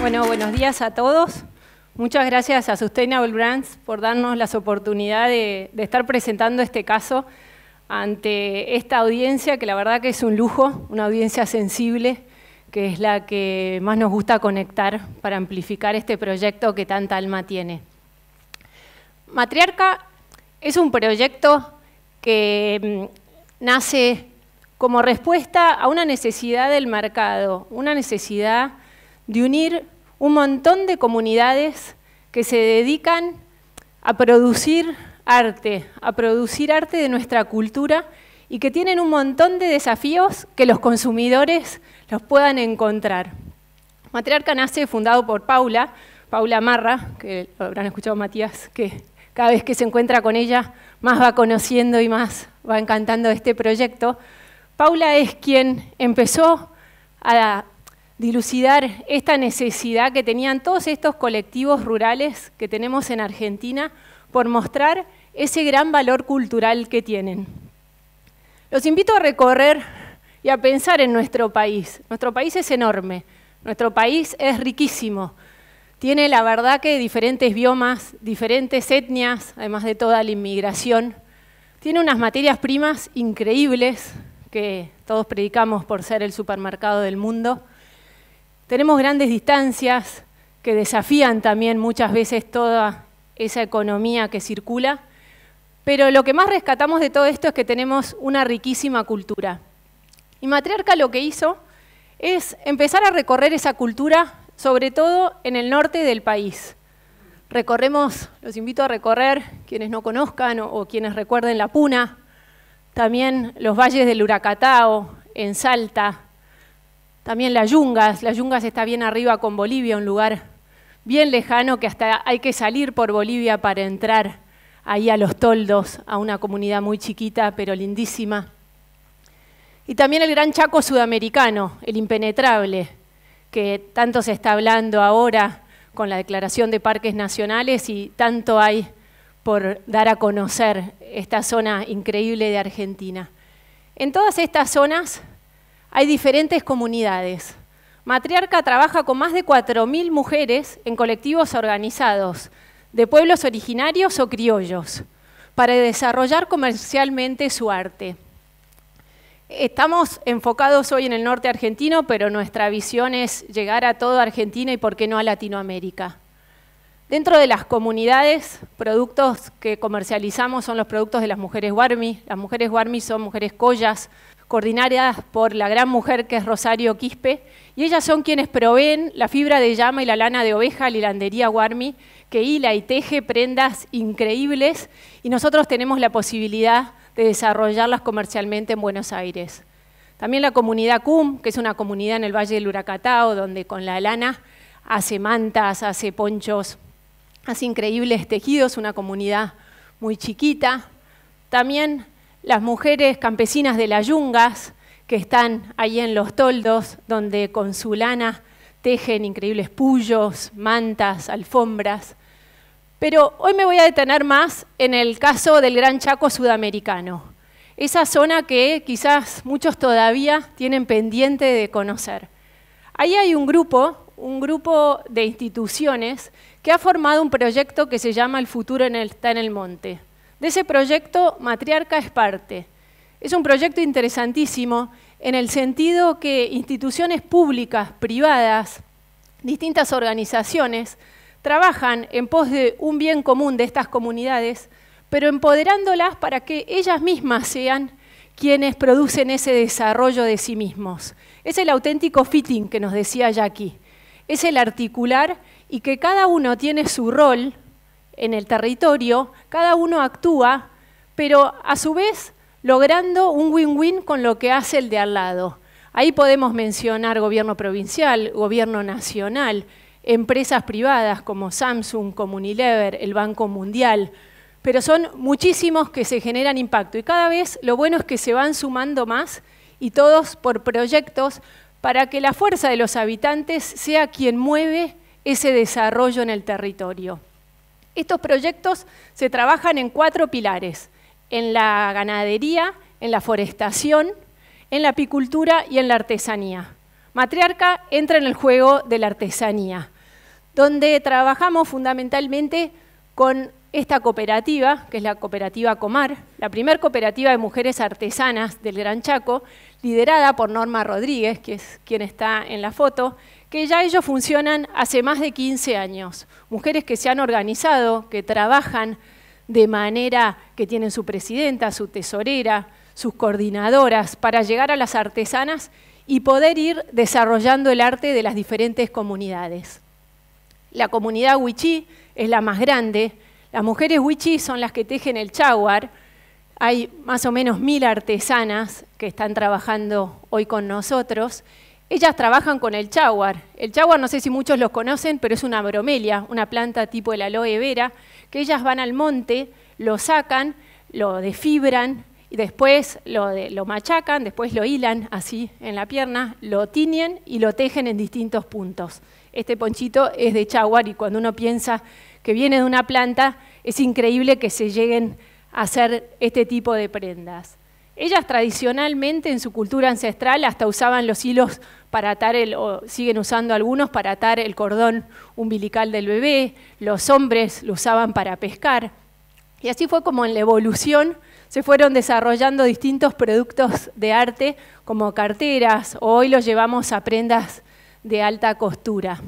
Bueno, buenos días a todos. Muchas gracias a Sustainable Brands por darnos la oportunidad de, de, estar presentando este caso ante esta audiencia, que la verdad que es un lujo, una audiencia sensible, que es la que más nos gusta conectar para amplificar este proyecto que tanta alma tiene. Matriarca es un proyecto que mm, nace como respuesta a una necesidad del mercado, una necesidad de unir un montón de comunidades que se dedican a producir arte, a producir arte de nuestra cultura y que tienen un montón de desafíos que los consumidores los puedan encontrar. Matriarca nace fundado por Paula, Paula Marra, que lo habrán escuchado Matías, que cada vez que se encuentra con ella más va conociendo y más va encantando este proyecto. Paula es quien empezó a dilucidar esta necesidad que tenían todos estos colectivos rurales que tenemos en Argentina por mostrar ese gran valor cultural que tienen. Los invito a recorrer y a pensar en nuestro país. Nuestro país es enorme, nuestro país es riquísimo. Tiene la verdad que diferentes biomas, diferentes etnias, además de toda la inmigración. Tiene unas materias primas increíbles que todos predicamos por ser el supermercado del mundo. Tenemos grandes distancias que desafían también muchas veces toda esa economía que circula, pero lo que más rescatamos de todo esto es que tenemos una riquísima cultura. Y Matriarca lo que hizo es empezar a recorrer esa cultura, sobre todo en el norte del país. Recorremos, los invito a recorrer, quienes no conozcan o, quienes recuerden La Puna, también los valles del Huracatao, en Salta, también las Yungas, las Yungas está bien arriba con Bolivia, un lugar bien lejano que hasta hay que salir por Bolivia para entrar ahí a los toldos, a una comunidad muy chiquita pero lindísima. Y también el Gran Chaco sudamericano, el impenetrable, que tanto se está hablando ahora con la declaración de parques nacionales y tanto hay por dar a conocer esta zona increíble de Argentina. En todas estas zonas hay diferentes comunidades. Matriarca trabaja con más de 4.000 mujeres en colectivos organizados de pueblos originarios o criollos para desarrollar comercialmente su arte. Estamos enfocados hoy en el norte argentino, pero nuestra visión es llegar a toda Argentina y, por qué no, a Latinoamérica. Dentro de las comunidades, productos que comercializamos son los productos de las mujeres Guarmi. Las mujeres Guarmi son mujeres collas, coordinadas por la gran mujer que es Rosario Quispe, y ellas son quienes proveen la fibra de llama y la lana de oveja la hilandería Guarmi, que hila y teje prendas increíbles, y nosotros tenemos la posibilidad de desarrollarlas comercialmente en Buenos Aires. También la comunidad CUM, que es una comunidad en el Valle del Huracatao, donde con la lana hace mantas, hace ponchos, hace increíbles tejidos, una comunidad muy chiquita. También las mujeres campesinas de las yungas, que están ahí en los toldos, donde con su lana tejen increíbles pullos, mantas, alfombras. Pero hoy me voy a detener más en el caso del Gran Chaco sudamericano, esa zona que quizás muchos todavía tienen pendiente de conocer. Ahí hay un grupo, un grupo de instituciones que ha formado un proyecto que se llama El futuro está en el monte. De ese proyecto, Matriarca es parte. Es un proyecto interesantísimo en el sentido que instituciones públicas, privadas, distintas organizaciones, trabajan en pos de un bien común de estas comunidades, pero empoderándolas para que ellas mismas sean quienes producen ese desarrollo de sí mismos. Es el auténtico fitting que nos decía Jackie. Es el articular y que cada uno tiene su rol en el territorio, cada uno actúa, pero a su vez logrando un win-win con lo que hace el de al lado. Ahí podemos mencionar gobierno provincial, gobierno nacional, empresas privadas como Samsung, como Unilever, el Banco Mundial, pero son muchísimos que se generan impacto y cada vez lo bueno es que se van sumando más y todos por proyectos para que la fuerza de los habitantes sea quien mueve ese desarrollo en el territorio. Estos proyectos se trabajan en cuatro pilares, en la ganadería, en la forestación, en la apicultura y en la artesanía. Matriarca entra en el juego de la artesanía, donde trabajamos fundamentalmente con esta cooperativa, que es la cooperativa Comar, la primera cooperativa de mujeres artesanas del Gran Chaco, liderada por Norma Rodríguez, que es quien está en la foto, que ya ellos funcionan hace más de 15 años. Mujeres que se han organizado, que trabajan de manera que tienen su presidenta, su tesorera, sus coordinadoras, para llegar a las artesanas y poder ir desarrollando el arte de las diferentes comunidades. La comunidad Huichí es la más grande. Las mujeres Huichí son las que tejen el chaguar. Hay más o menos mil artesanas que están trabajando hoy con nosotros. Ellas trabajan con el chaguar. El chaguar, no sé si muchos lo conocen, pero es una bromelia, una planta tipo el aloe vera, que ellas van al monte, lo sacan, lo desfibran, y después lo, lo, machacan, después lo hilan así en la pierna, lo tiñen y lo tejen en distintos puntos. Este ponchito es de chaguar y cuando uno piensa que viene de una planta, es increíble que se lleguen a hacer este tipo de prendas. Ellas tradicionalmente en su cultura ancestral hasta usaban los hilos para atar el, o siguen usando algunos para atar el cordón umbilical del bebé, los hombres lo usaban para pescar. Y así fue como en la evolución se fueron desarrollando distintos productos de arte como carteras, hoy los llevamos a prendas de alta costura.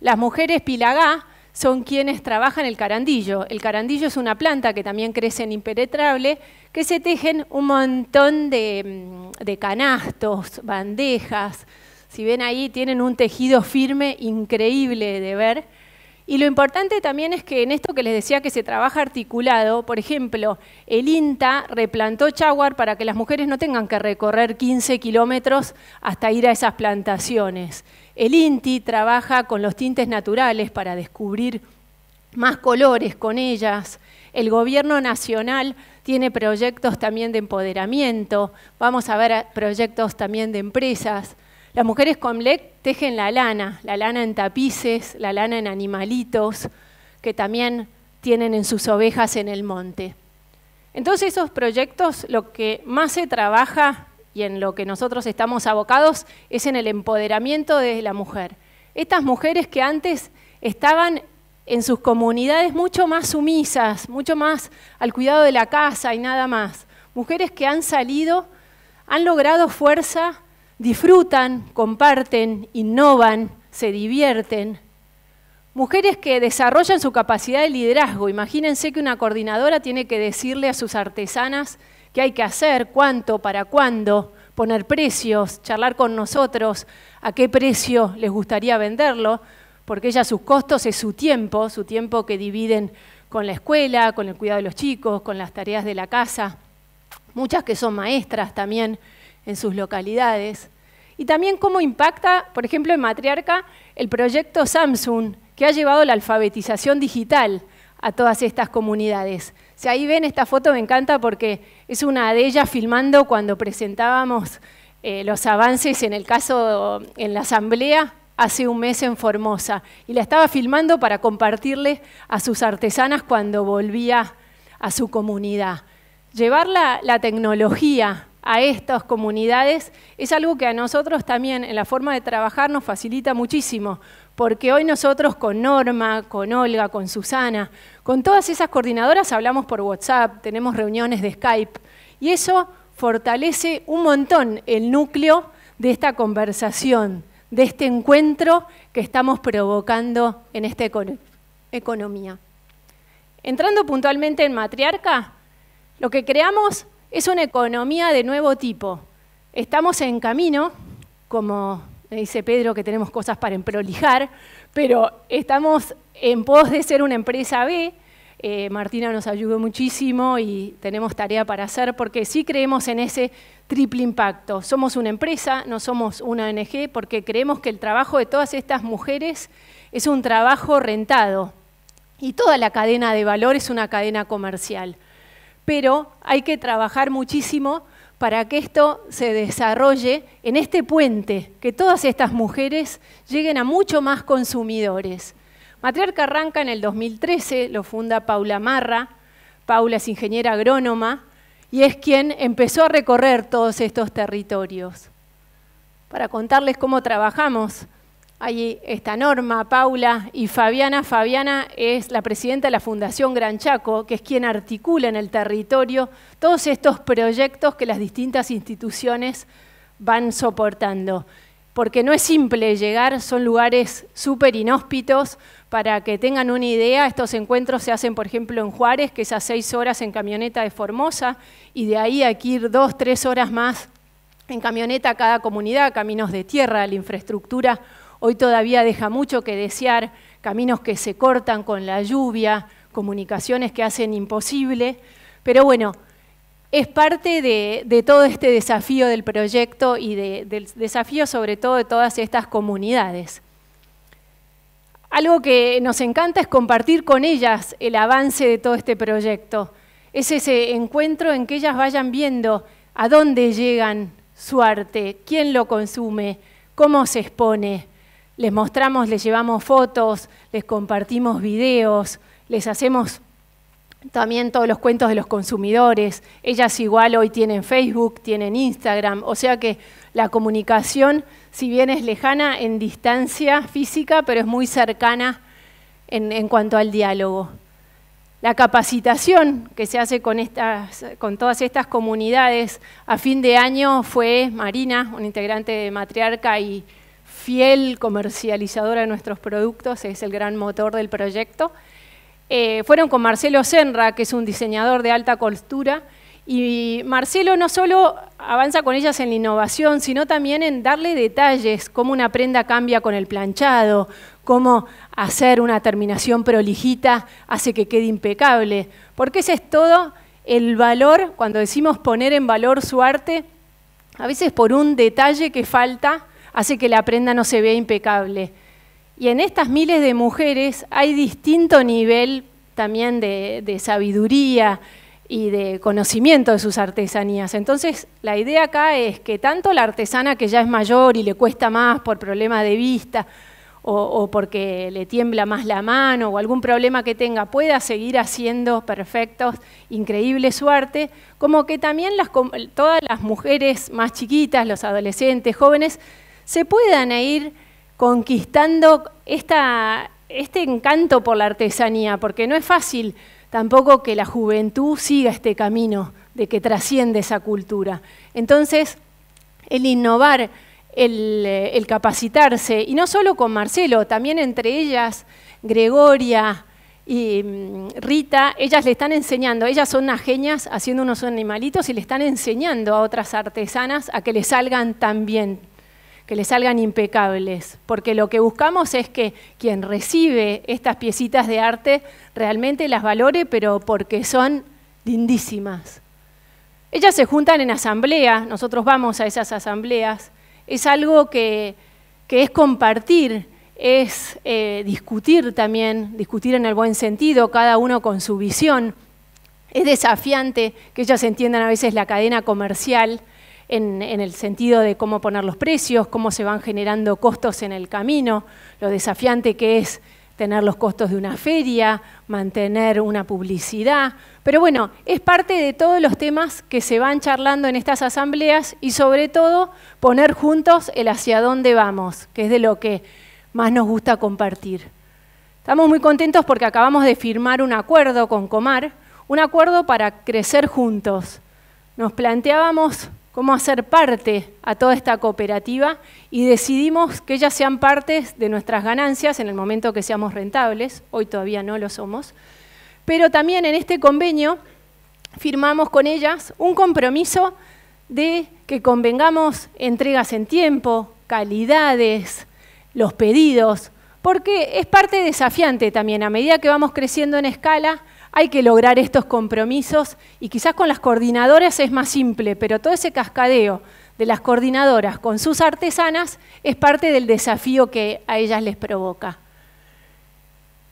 Las mujeres pilagá son quienes trabajan el carandillo. El carandillo es una planta que también crece en impenetrable, que se tejen un montón de, mm, de canastos, bandejas. Si ven ahí, tienen un tejido firme increíble de ver y lo importante también es que en esto que les decía que se trabaja articulado, por ejemplo, el INTA replantó chaguar para que las mujeres no tengan que recorrer 15 kilómetros hasta ir a esas plantaciones. El INTI trabaja con los tintes naturales para descubrir más colores con ellas. El gobierno nacional tiene proyectos también de empoderamiento. Vamos a ver proyectos también de empresas. Las mujeres con LEC tejen la lana, la lana en tapices, la lana en animalitos, que también tienen en sus ovejas en el monte. Entonces esos proyectos lo que más se trabaja y en lo que nosotros estamos abocados es en el empoderamiento de la mujer. Estas mujeres que antes estaban en sus comunidades mucho más sumisas, mucho más al cuidado de la casa y nada más. Mujeres que han salido, han logrado fuerza disfrutan, comparten, innovan, se divierten. Mujeres que desarrollan su capacidad de liderazgo. Imagínense que una coordinadora tiene que decirle a sus artesanas qué hay que hacer, cuánto, para cuándo, poner precios, charlar con nosotros a qué precio les gustaría venderlo, porque ella sus costos es su tiempo, su tiempo que dividen con la escuela, con el cuidado de los chicos, con las tareas de la casa. Muchas que son maestras también en sus localidades. Y también cómo impacta, por ejemplo, en Matriarca, el proyecto Samsung, que ha llevado la alfabetización digital a todas estas comunidades. Si ahí ven esta foto me encanta porque es una de ellas filmando cuando presentábamos eh, los avances en el caso en la asamblea hace un mes en Formosa y la estaba filmando para compartirle a sus artesanas cuando volvía a su comunidad. Llevar la tecnología a estas comunidades es algo que a nosotros también en la forma de trabajar nos facilita muchísimo, porque hoy nosotros con Norma, con Olga, con Susana, con todas esas coordinadoras hablamos por WhatsApp, tenemos reuniones de Skype, y eso fortalece un montón el núcleo de esta conversación, de este encuentro que estamos provocando en esta economía. Entrando puntualmente en matriarca, lo que creamos es una economía de nuevo tipo. Estamos en camino, como dice Pedro que tenemos cosas para emprolijar, pero estamos en pos de ser una empresa B. Eh, Martina nos ayudó muchísimo y tenemos tarea para hacer porque sí creemos en ese triple impacto. Somos una empresa, no somos una ONG, porque creemos que el trabajo de todas estas mujeres es un trabajo rentado y toda la cadena de valor es una cadena comercial pero hay que trabajar muchísimo para que esto se desarrolle en este puente, que todas estas mujeres lleguen a mucho más consumidores. Matriarca arranca en el 2013, lo funda Paula Marra. Paula es ingeniera agrónoma y es quien empezó a recorrer todos estos territorios. para contarles cómo trabajamos. Ahí está Norma, Paula y Fabiana. Fabiana es la presidenta de la Fundación Gran Chaco, que es quien articula en el territorio todos estos proyectos que las distintas instituciones van soportando. Porque no es simple llegar, son lugares súper inhóspitos. Para que tengan una idea, estos encuentros se hacen, por ejemplo, en Juárez, que es a seis horas en camioneta de Formosa, y de ahí hay que ir dos, tres horas más en camioneta a cada comunidad, caminos de tierra, la infraestructura hoy todavía deja mucho que desear, caminos que se cortan con la lluvia, comunicaciones que hacen imposible, pero bueno, es parte de, todo este desafío del proyecto y del desafío sobre todo de todas estas comunidades. Algo que nos encanta es compartir con ellas el avance de todo este proyecto. Es ese encuentro en que ellas vayan viendo a dónde llegan su arte, quién lo consume, cómo se expone. Les mostramos, les llevamos fotos, les compartimos videos, les hacemos también todos los cuentos de los consumidores. Ellas igual hoy tienen Facebook, tienen Instagram, o sea que la comunicación, si bien es lejana en distancia física, pero es muy cercana en, cuanto al diálogo. La capacitación que se hace con, estas, con todas estas comunidades a fin de año fue Marina, una integrante de Matriarca y fiel comercializadora de nuestros productos, es el gran motor del proyecto. Eh, fueron con Marcelo Senra, que es un diseñador de alta costura, y Marcelo no solo avanza con ellas en la innovación, sino también en darle detalles, cómo una prenda cambia con el planchado, cómo hacer una terminación prolijita hace que quede impecable. Porque ese es todo el valor, cuando decimos poner en valor su arte, a veces por un detalle que falta, hace que la prenda no se vea impecable. Y en estas miles de mujeres hay distinto nivel también de, sabiduría y de conocimiento de sus artesanías. Entonces, la idea acá es que tanto la artesana que ya es mayor y le cuesta más por problemas de vista o, porque le tiembla más la mano o algún problema que tenga, pueda seguir haciendo perfectos, increíble su arte, como que también todas las mujeres más chiquitas, los adolescentes, jóvenes, se puedan ir conquistando este encanto por la artesanía, porque no es fácil tampoco que la juventud siga este camino de que trasciende esa cultura. Entonces, el innovar, el, capacitarse, y no solo con Marcelo, también entre ellas, Gregoria y mm, Rita, ellas le están enseñando, ellas son unas genias haciendo unos animalitos y le están enseñando a otras artesanas a que le salgan tan bien que le salgan impecables, porque lo que buscamos es que quien recibe estas piecitas de arte realmente las valore, pero porque son lindísimas. Ellas se juntan en asamblea, nosotros vamos a esas asambleas, es algo que, es compartir, es eh, discutir también, discutir en el buen sentido, cada uno con su visión. Es desafiante que ellas entiendan a veces la cadena comercial, en, el sentido de cómo poner los precios, cómo se van generando costos en el camino, lo desafiante que es tener los costos de una feria, mantener una publicidad. Pero bueno, es parte de todos los temas que se van charlando en estas asambleas y sobre todo poner juntos el hacia dónde vamos, que es de lo que más nos gusta compartir. Estamos muy contentos porque acabamos de firmar un acuerdo con Comar, un acuerdo para crecer juntos. Nos planteábamos cómo hacer parte a toda esta cooperativa y decidimos que ellas sean partes de nuestras ganancias en el momento que seamos rentables, hoy todavía no lo somos, pero también en este convenio firmamos con ellas un compromiso de que convengamos entregas en tiempo, calidades, los pedidos, porque es parte desafiante también, a medida que vamos creciendo en escala, hay que lograr estos compromisos y quizás con las coordinadoras es más simple, pero todo ese cascadeo de las coordinadoras con sus artesanas es parte del desafío que a ellas les provoca.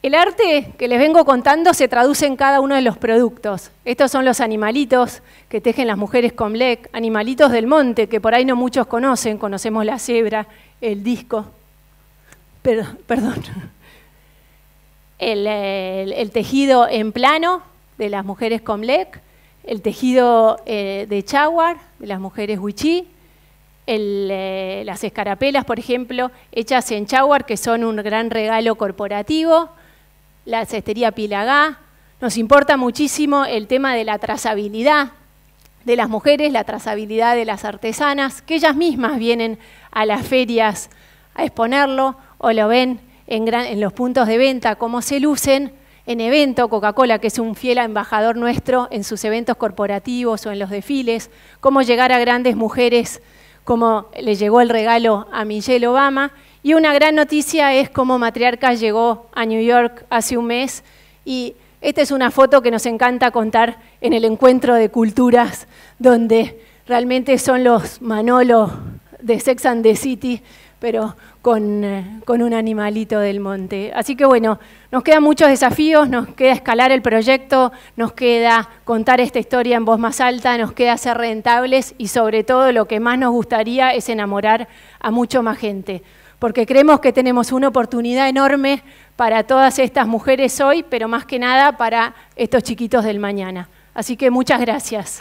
El arte que les vengo contando se traduce en cada uno de los productos. Estos son los animalitos que tejen las mujeres con Black, animalitos del monte que por ahí no muchos conocen, conocemos la cebra, el disco. perdón el, tejido en plano de las mujeres Comlec, el tejido eh, de Chawar de las mujeres Huichí, eh, las escarapelas, por ejemplo, hechas en Chauar, que son un gran regalo corporativo, la cestería Pilagá. Nos importa muchísimo el tema de la trazabilidad de las mujeres, la trazabilidad de las artesanas, que ellas mismas vienen a las ferias a exponerlo o lo ven en, los puntos de venta, cómo se lucen en evento, Coca-Cola, que es un fiel embajador nuestro en sus eventos corporativos o en los desfiles, cómo llegar a grandes mujeres como le llegó el regalo a Michelle Obama. Y una gran noticia es cómo Matriarca llegó a New York hace un mes. Y esta es una foto que nos encanta contar en el encuentro de culturas, donde realmente son los Manolo de Sex and the City, pero con, eh, con, un animalito del monte. Así que bueno, nos quedan muchos desafíos, nos queda escalar el proyecto, nos queda contar esta historia en voz más alta, nos queda ser rentables y sobre todo lo que más nos gustaría es enamorar a mucho más gente, porque creemos que tenemos una oportunidad enorme para todas estas mujeres hoy, pero más que nada para estos chiquitos del mañana. Así que muchas gracias.